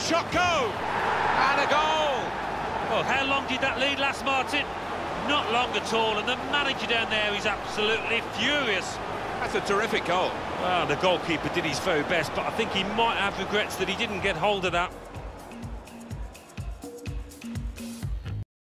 the shot go. And a goal. Well, how long did that lead last, Martin? Not long at all, and the manager down there is absolutely furious. That's a terrific goal. Well, the goalkeeper did his very best, but I think he might have regrets that he didn't get hold of that.